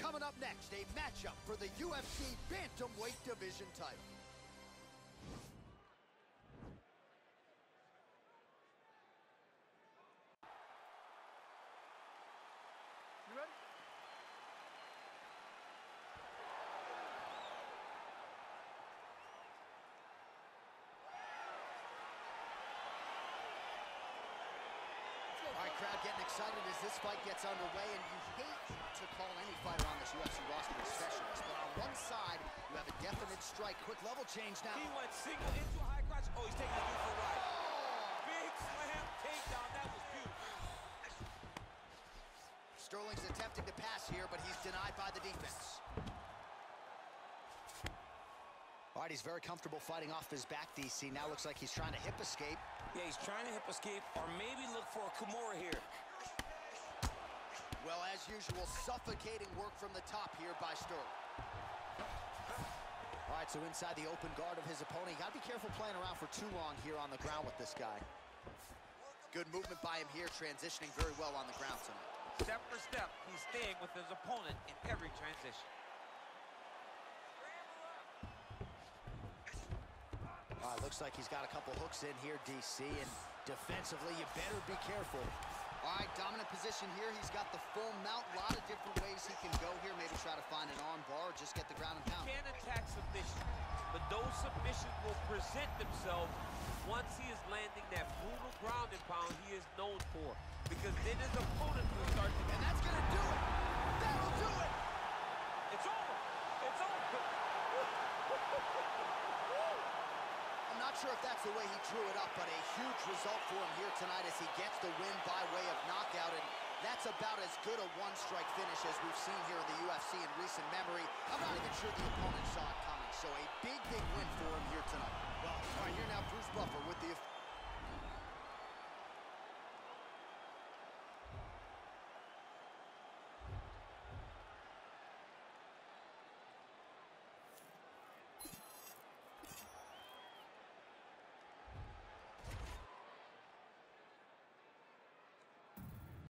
Coming up next, a matchup for the UFC Bantamweight Division title. You ready? All right, crowd getting excited as this fight gets underway, and you hate to call any fighter on this UFC roster a specialist, but on one side, you have a definite strike. Quick level change now. He went single into a high crotch. Oh, he's taking his dude for a ride. Big slam takedown. That was beautiful. Sterling's attempting to pass here, but he's denied by the defense. All right, he's very comfortable fighting off his back, DC. Now looks like he's trying to hip escape. Yeah, he's trying to hip escape or maybe look for a Kimura here. Well, as usual, suffocating work from the top here by Sterling. All right, so inside the open guard of his opponent. You gotta be careful playing around for too long here on the ground with this guy. Good movement by him here, transitioning very well on the ground tonight. Step for step, he's staying with his opponent in every transition. All right, looks like he's got a couple hooks in here, DC, and defensively, you better be careful. All right, dominant position here. He's got the full mount. A lot of different ways he can go here. Maybe try to find an arm bar or just get the ground and pound. He Can attack submission, but those submissions will present themselves once he is landing that brutal ground and pound he is known for. Because then his opponent will start to... And that's gonna do it. That'll do it. It's over. It's over. I'm not sure if that's the way he drew it up, but a huge result for him here tonight as he gets the win by way of knockout, and that's about as good a one-strike finish as we've seen here in the UFC in recent memory. I'm not even sure the opponent saw it coming, so a big, big win for him here tonight.